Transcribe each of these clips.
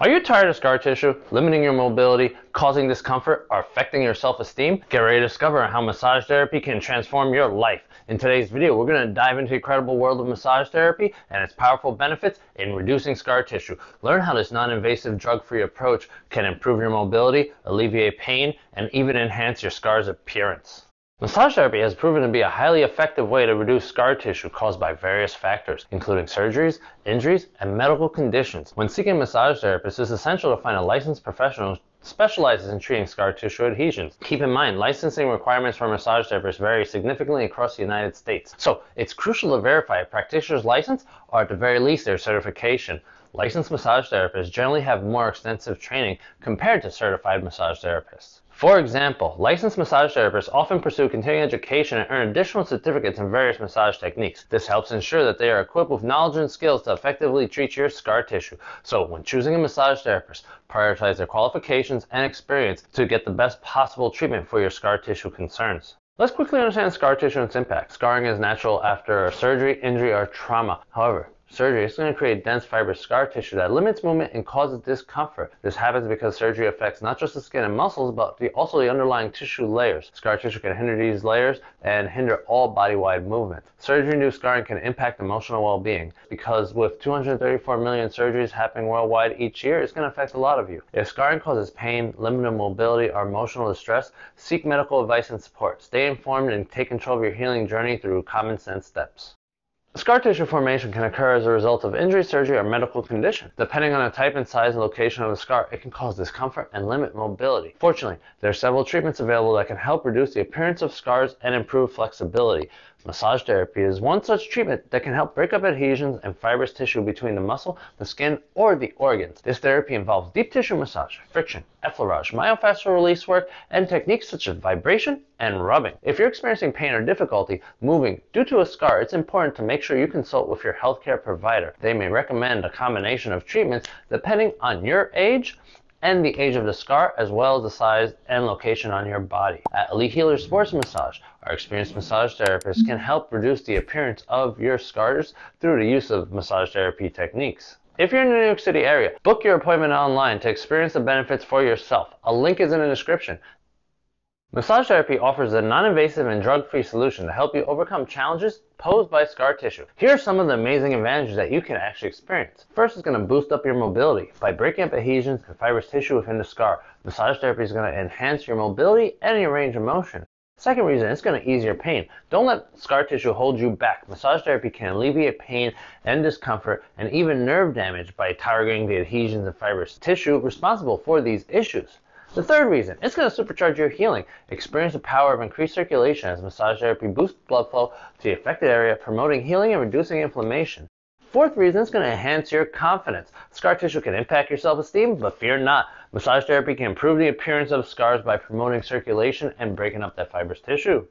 Are you tired of scar tissue, limiting your mobility, causing discomfort, or affecting your self-esteem? Get ready to discover how massage therapy can transform your life. In today's video, we're going to dive into the incredible world of massage therapy and its powerful benefits in reducing scar tissue. Learn how this non-invasive drug-free approach can improve your mobility, alleviate pain, and even enhance your scar's appearance. Massage therapy has proven to be a highly effective way to reduce scar tissue caused by various factors, including surgeries, injuries, and medical conditions. When seeking a massage therapist, it's essential to find a licensed professional specializes in treating scar tissue adhesions. Keep in mind, licensing requirements for massage therapists vary significantly across the United States. So it's crucial to verify a practitioner's license or at the very least their certification. Licensed massage therapists generally have more extensive training compared to certified massage therapists. For example, licensed massage therapists often pursue continuing education and earn additional certificates in various massage techniques. This helps ensure that they are equipped with knowledge and skills to effectively treat your scar tissue. So, when choosing a massage therapist, prioritize their qualifications and experience to get the best possible treatment for your scar tissue concerns. Let's quickly understand scar tissue and its impact. Scarring is natural after surgery, injury, or trauma. However, surgery is going to create dense fibrous scar tissue that limits movement and causes discomfort. This happens because surgery affects not just the skin and muscles, but the, also the underlying tissue layers. Scar tissue can hinder these layers and hinder all body-wide movement. Surgery-induced scarring can impact emotional well-being because with 234 million surgeries happening worldwide each year, it's going to affect a lot of you. If scarring causes pain, limited mobility, or emotional distress, seek medical advice and support. Stay informed and take control of your healing journey through common sense steps. Scar tissue formation can occur as a result of injury, surgery, or medical condition. Depending on the type and size and location of the scar, it can cause discomfort and limit mobility. Fortunately, there are several treatments available that can help reduce the appearance of scars and improve flexibility. Massage therapy is one such treatment that can help break up adhesions and fibrous tissue between the muscle, the skin, or the organs. This therapy involves deep tissue massage, friction, effleurage, myofascial release work, and techniques such as vibration and rubbing. If you're experiencing pain or difficulty moving due to a scar, it's important to make sure you consult with your healthcare provider. They may recommend a combination of treatments depending on your age and the age of the scar, as well as the size and location on your body. At Elite Healers Sports Massage, our experienced massage therapists can help reduce the appearance of your scars through the use of massage therapy techniques. If you're in the New York City area, book your appointment online to experience the benefits for yourself. A link is in the description. Massage therapy offers a non-invasive and drug-free solution to help you overcome challenges posed by scar tissue. Here are some of the amazing advantages that you can actually experience. First, it's going to boost up your mobility. By breaking up adhesions and fibrous tissue within the scar, massage therapy is going to enhance your mobility and your range of motion. Second reason, it's going to ease your pain. Don't let scar tissue hold you back. Massage therapy can alleviate pain and discomfort and even nerve damage by targeting the adhesions and fibrous tissue responsible for these issues. The third reason, it's going to supercharge your healing. Experience the power of increased circulation as massage therapy boosts blood flow to the affected area, promoting healing and reducing inflammation. Fourth reason, it's going to enhance your confidence. Scar tissue can impact your self-esteem, but fear not. Massage therapy can improve the appearance of scars by promoting circulation and breaking up that fibrous tissue.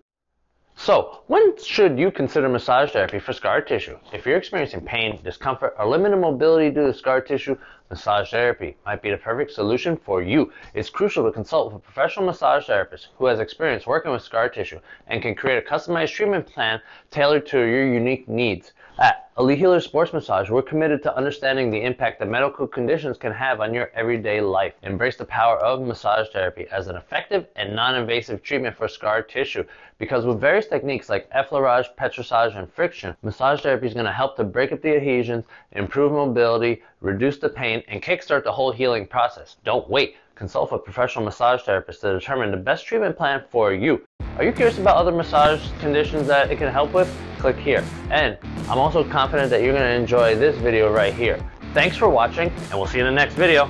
So, when should you consider massage therapy for scar tissue? If you're experiencing pain, discomfort, or limited mobility due to scar tissue, massage therapy might be the perfect solution for you. It's crucial to consult with a professional massage therapist who has experience working with scar tissue and can create a customized treatment plan tailored to your unique needs. At Elite Healers Sports Massage, we're committed to understanding the impact that medical conditions can have on your everyday life. Embrace the power of massage therapy as an effective and non-invasive treatment for scar tissue. Because with various techniques like effleurage, petrissage, and friction, massage therapy is going to help to break up the adhesions, improve mobility, reduce the pain, and kickstart the whole healing process. Don't wait. Consult with a professional massage therapist to determine the best treatment plan for you. Are you curious about other massage conditions that it can help with? Click here. And I'm also confident that you're going to enjoy this video right here. Thanks for watching, and we'll see you in the next video.